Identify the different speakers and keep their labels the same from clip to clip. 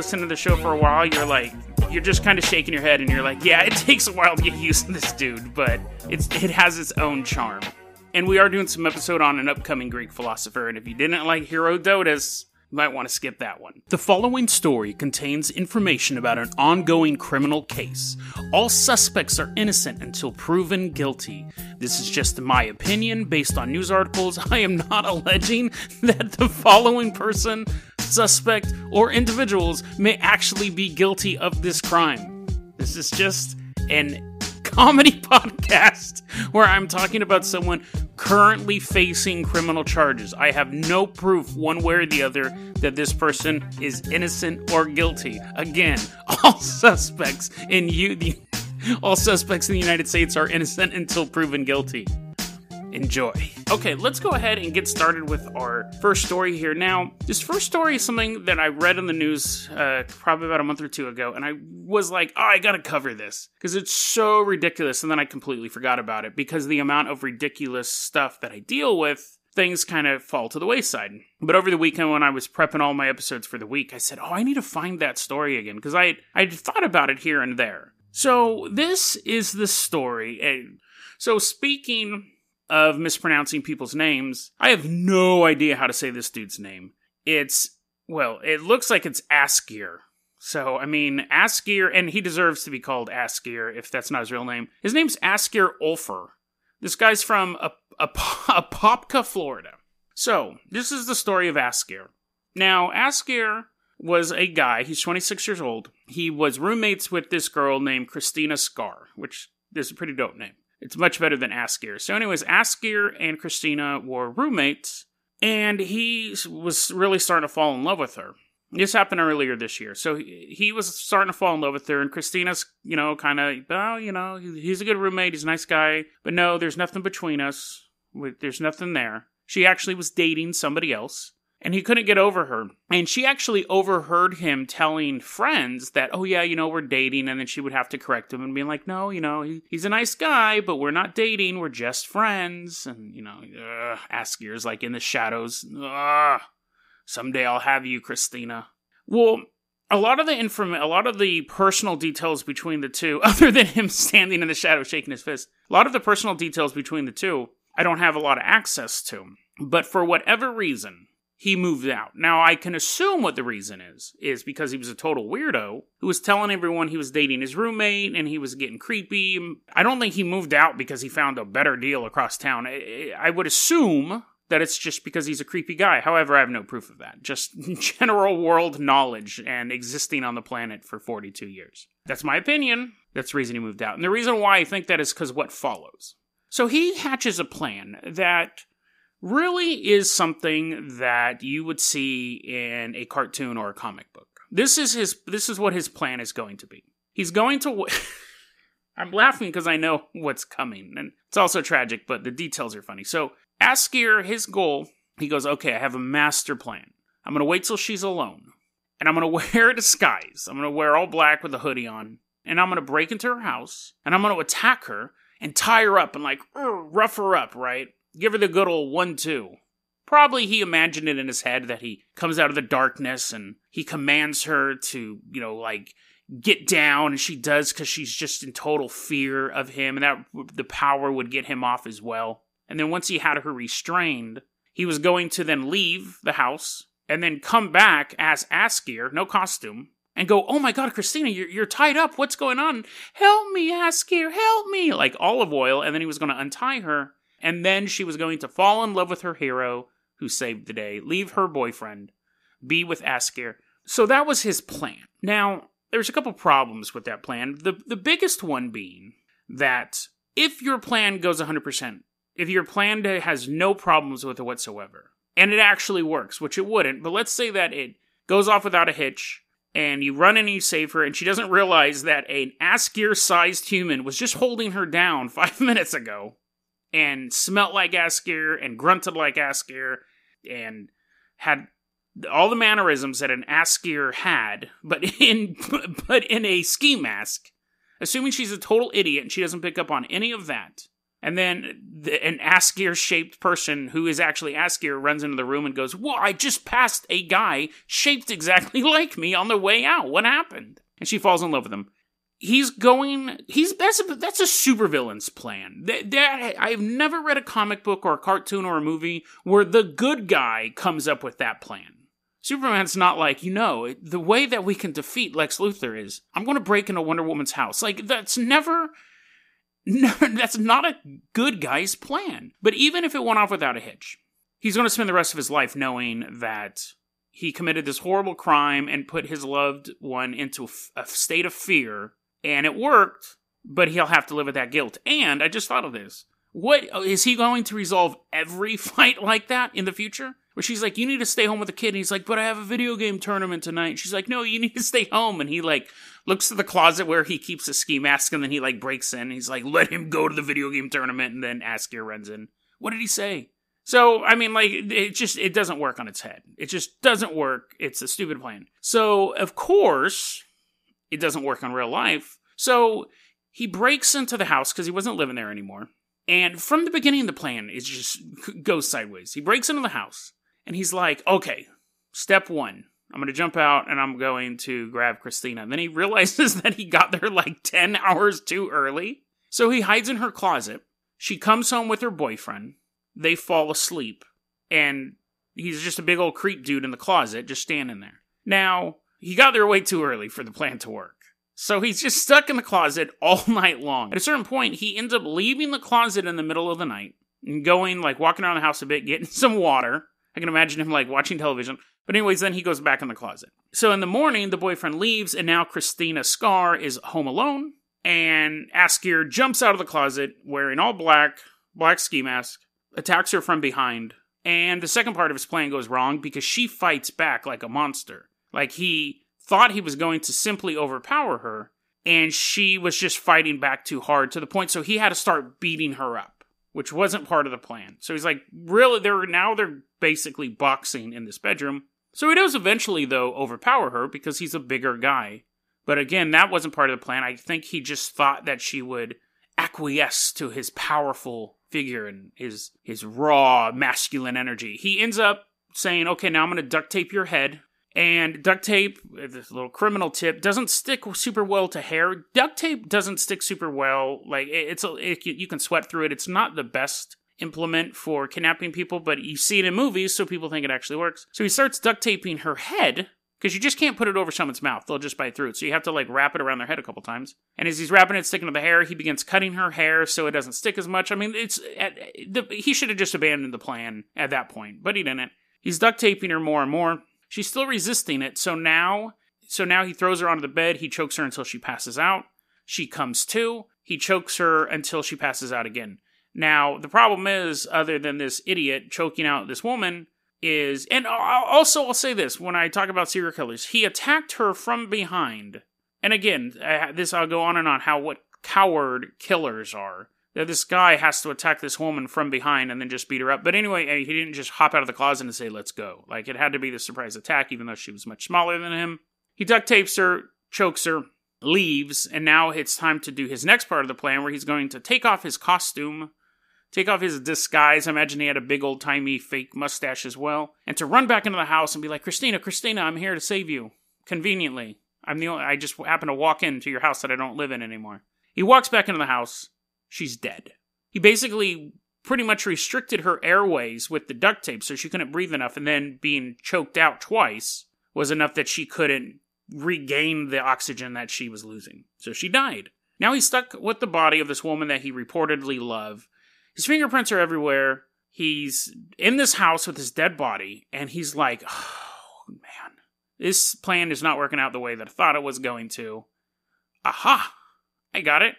Speaker 1: listen to the show for a while, you're like, you're just kind of shaking your head and you're like, yeah, it takes a while to get used to this dude, but it's it has its own charm. And we are doing some episode on an upcoming Greek philosopher, and if you didn't like Herodotus, you might want to skip that one. The following story contains information about an ongoing criminal case. All suspects are innocent until proven guilty. This is just my opinion based on news articles. I am not alleging that the following person, suspect, or individuals may actually be guilty of this crime. This is just an comedy podcast where I'm talking about someone currently facing criminal charges. I have no proof, one way or the other, that this person is innocent or guilty. Again, all suspects in you, the, all suspects in the United States are innocent until proven guilty enjoy. Okay, let's go ahead and get started with our first story here. Now, this first story is something that I read in the news uh, probably about a month or two ago, and I was like, oh, I gotta cover this because it's so ridiculous. And then I completely forgot about it because the amount of ridiculous stuff that I deal with things kind of fall to the wayside. But over the weekend, when I was prepping all my episodes for the week, I said, "Oh, I need to find that story again," because I I thought about it here and there. So this is the story. And so speaking of mispronouncing people's names. I have no idea how to say this dude's name. It's, well, it looks like it's Askir. So, I mean, Askir, and he deserves to be called Askir if that's not his real name. His name's Askir Ulfer. This guy's from a Apopka, Florida. So, this is the story of Askir. Now, Askir was a guy, he's 26 years old. He was roommates with this girl named Christina Scarr, which is a pretty dope name. It's much better than Askir. So, anyways, Askir and Christina were roommates, and he was really starting to fall in love with her. This happened earlier this year. So he was starting to fall in love with her, and Christina's, you know, kind of, well, you know, he's a good roommate, he's a nice guy, but no, there's nothing between us. There's nothing there. She actually was dating somebody else and he couldn't get over her. And she actually overheard him telling friends that, oh, yeah, you know, we're dating. And then she would have to correct him and be like, no, you know, he, he's a nice guy, but we're not dating. We're just friends. And, you know, ugh, Askir's like in the shadows. Ugh, someday I'll have you, Christina. Well, a lot of the inform- a lot of the personal details between the two, other than him standing in the shadow shaking his fist, a lot of the personal details between the two, I don't have a lot of access to. But for whatever reason, he moved out. Now, I can assume what the reason is, is because he was a total weirdo who was telling everyone he was dating his roommate and he was getting creepy. I don't think he moved out because he found a better deal across town. I would assume that it's just because he's a creepy guy. However, I have no proof of that. Just general world knowledge and existing on the planet for 42 years. That's my opinion. That's the reason he moved out. And the reason why I think that is because what follows. So he hatches a plan that really is something that you would see in a cartoon or a comic book. This is his this is what his plan is going to be. He's going to I'm laughing because I know what's coming and it's also tragic, but the details are funny. So, Askir his goal, he goes, "Okay, I have a master plan. I'm going to wait till she's alone and I'm going to wear a disguise. I'm going to wear all black with a hoodie on and I'm going to break into her house and I'm going to attack her and tie her up and like rough her up, right? Give her the good old one two. Probably he imagined it in his head that he comes out of the darkness and he commands her to, you know, like get down and she does because she's just in total fear of him and that the power would get him off as well. And then once he had her restrained, he was going to then leave the house and then come back as Askir, no costume, and go, "Oh my God, Christina, you're you're tied up. What's going on? Help me, Askir, help me!" Like Olive Oyl, and then he was going to untie her and then she was going to fall in love with her hero who saved the day, leave her boyfriend, be with Askir. So that was his plan. Now, there's a couple problems with that plan. The the biggest one being that if your plan goes 100%, if your plan has no problems with it whatsoever, and it actually works, which it wouldn't, but let's say that it goes off without a hitch, and you run and you save her, and she doesn't realize that an Askir sized human was just holding her down five minutes ago, and smelt like Askir and grunted like Askir and had all the mannerisms that an Askir had, but in but in a ski mask. Assuming she's a total idiot and she doesn't pick up on any of that, And then the, an Askir shaped person who is actually Askir runs into the room and goes, Well, I just passed a guy shaped exactly like me on the way out. What happened? And she falls in love with him. He's going. He's that's a, that's a supervillain's plan. That, that I've never read a comic book or a cartoon or a movie where the good guy comes up with that plan. Superman's not like, you know, the way that we can defeat Lex Luthor is I'm going to break into Wonder Woman's house. Like, that's never. No, that's not a good guy's plan. But even if it went off without a hitch, he's going to spend the rest of his life knowing that he committed this horrible crime and put his loved one into a state of fear, and it worked, but he'll have to live with that guilt. And I just thought of this. What is he going to resolve every fight like that in the future? Where she's like, "You need to stay home with the kid," and he's like, "But I have a video game tournament tonight." And she's like, "No, you need to stay home." And he like looks to the closet where he keeps a ski mask, and then he like breaks in. he's like, "Let him go to the video game tournament." And then Askir runs in. What did he say? So I mean, like, it just it doesn't work on its head. It just doesn't work. It's a stupid plan. So of course, it doesn't work on real life. So he breaks into the house because he wasn't living there anymore. And from the beginning, the plan is just goes sideways. He breaks into the house and he's like, okay, step one, I'm going to jump out and I'm going to grab Christina. And then he realizes that he got there like 10 hours too early. So he hides in her closet. She comes home with her boyfriend. They fall asleep. And he's just a big old creep dude in the closet, just standing there. Now, he got there way too early for the plan to work. So he's just stuck in the closet all night long. At a certain point, he ends up leaving the closet in the middle of the night and going, like, walking around the house a bit, getting some water, I can imagine him like watching television. But anyways, then he goes back in the closet. So in the morning, the boyfriend leaves, and now Christina Scarr is home alone. And Askir jumps out of the closet wearing all black, black ski mask, attacks her from behind. And the second part of his plan goes wrong because she fights back like a monster. Like he thought he was going to simply overpower her, and she was just fighting back too hard to the point so he had to start beating her up which wasn't part of the plan. So he's like, really, they're now they're basically boxing in this bedroom. So he does eventually, though, overpower her because he's a bigger guy. But again, that wasn't part of the plan. I think he just thought that she would acquiesce to his powerful figure and his his raw masculine energy. He ends up saying, "Okay, now I'm going to duct tape your head and duct tape, this little criminal tip, doesn't stick super well to hair. Duct tape doesn't stick super well. Like it's a, it, you can sweat through it. It's not the best implement for kidnapping people, but you see it in movies, so people think it actually works. So he starts duct taping her head because you just can't put it over someone's mouth; they'll just bite through it. So you have to like wrap it around their head a couple times. And as he's wrapping it, sticking to the hair, he begins cutting her hair so it doesn't stick as much. I mean, it's eh, the, he should have just abandoned the plan at that point, but he didn't. He's duct taping her more and more. She's still resisting it, so now so now he throws her onto the bed, he chokes her until she passes out. She comes to, he chokes her until she passes out again. Now, the problem is, other than this idiot choking out this woman, is, and also I'll say this when I talk about serial killers, he attacked her from behind. And again, this I'll go on and on how what coward killers are that this guy has to attack this woman from behind and then just beat her up. But anyway, he didn't just hop out of the closet and say, let's go. Like, it had to be the surprise attack, even though she was much smaller than him. He duct tapes her, chokes her, leaves, and now it's time to do his next part of the plan where he's going to take off his costume, take off his disguise. I imagine he had a big old timey fake mustache as well, and to run back into the house and be like, Christina, Christina, I'm here to save you. Conveniently. I'm the only, I just happen to walk into your house that I don't live in anymore. He walks back into the house she's dead. He basically pretty much restricted her airways with the duct tape so she couldn't breathe enough, and then being choked out twice was enough that she couldn't regain the oxygen that she was losing. So she died. Now he's stuck with the body of this woman that he reportedly loved. His fingerprints are everywhere. He's in this house with his dead body, and he's like, oh man, this plan is not working out the way that I thought it was going to. Aha! I got it.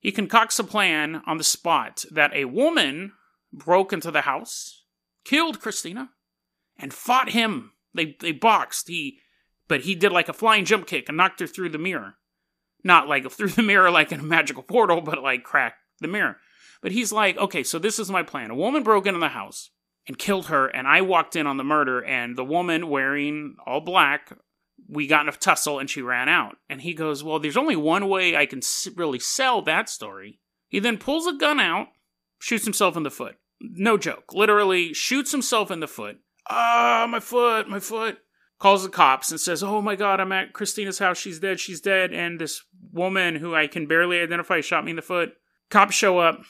Speaker 1: He concocts a plan on the spot that a woman broke into the house, killed Christina, and fought him. They they boxed. He but he did like a flying jump kick and knocked her through the mirror. Not like through the mirror like in a magical portal, but like cracked the mirror. But he's like, okay, so this is my plan. A woman broke into the house and killed her, and I walked in on the murder, and the woman wearing all black we got in a tussle and she ran out. And he goes, Well, there's only one way I can really sell that story. He then pulls a gun out shoots himself in the foot. No joke. Literally shoots himself in the foot. Ah, my foot, my foot. Calls the cops and says, Oh my god, I'm at Christina's house. She's dead. She's dead. And this woman who I can barely identify shot me in the foot. Cops show up,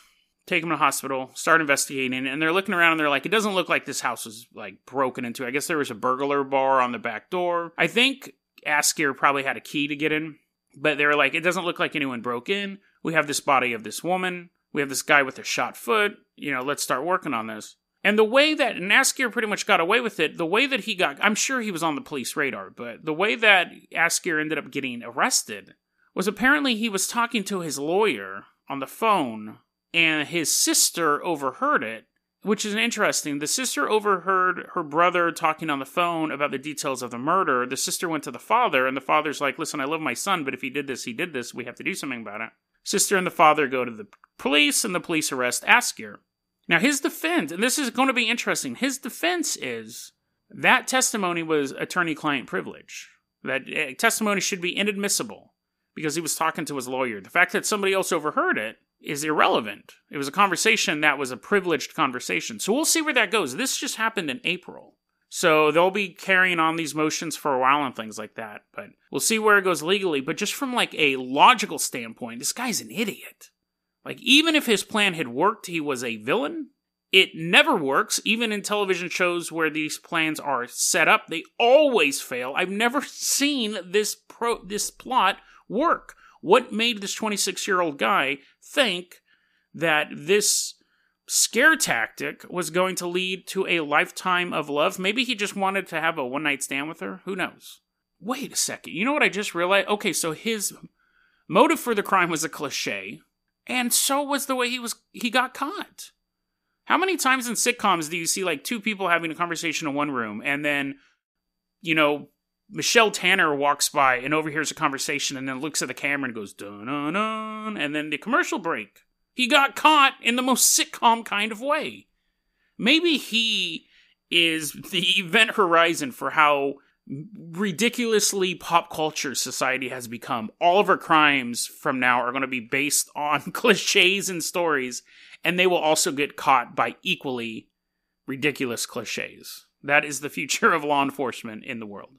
Speaker 1: take him to hospital, start investigating, and they're looking around and they're like, It doesn't look like this house was like broken into. I guess there was a burglar bar on the back door. I think Askir probably had a key to get in, but they were like, It doesn't look like anyone broke in. We have this body of this woman. We have this guy with a shot foot. You know, let's start working on this. And the way that Askir pretty much got away with it, the way that he got, I'm sure he was on the police radar, but the way that Askir ended up getting arrested was apparently he was talking to his lawyer on the phone and his sister overheard it, which is interesting. The sister overheard her brother talking on the phone about the details of the murder. The sister went to the father, and the father's like, Listen, I love my son, but if he did this, he did this. We have to do something about it. Sister and the father go to the police, and the police arrest Askir. Now, his defense, and this is going to be interesting, his defense is that testimony was attorney client privilege. That uh, testimony should be inadmissible because he was talking to his lawyer. The fact that somebody else overheard it is irrelevant. It was a conversation that was a privileged conversation. So we'll see where that goes. This just happened in April. So they'll be carrying on these motions for a while and things like that. But we'll see where it goes legally. But just from like a logical standpoint, this guy's an idiot. Like, even if his plan had worked, he was a villain. It never works, even in television shows where these plans are set up. They always fail. I've never seen this pro this plot work. What made this 26 year old guy think that this scare tactic was going to lead to a lifetime of love? Maybe he just wanted to have a one night stand with her. Who knows? Wait a second. You know what I just realized? Okay, so his motive for the crime was a cliche and so was the way he was he got caught. How many times in sitcoms do you see like two people having a conversation in one room and then you know Michelle Tanner walks by and overhears a conversation and then looks at the camera and goes dun dun dun and then the commercial break. He got caught in the most sitcom kind of way. Maybe he is the event horizon for how ridiculously pop culture society has become. All of our crimes from now are going to be based on cliches and stories, and they will also get caught by equally ridiculous cliches. That is the future of law enforcement in the world.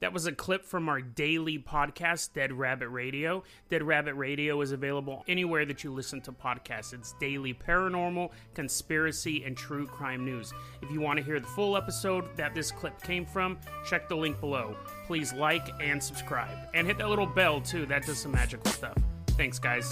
Speaker 1: That was a clip from our daily podcast, Dead Rabbit Radio. Dead Rabbit Radio is available anywhere that you listen to podcasts. It's daily paranormal, conspiracy, and true crime news. If you want to hear the full episode that this clip came from, check the link below. Please like and subscribe. And hit that little bell, too. That does some magical stuff. Thanks, guys.